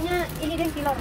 satunya ini deh pilor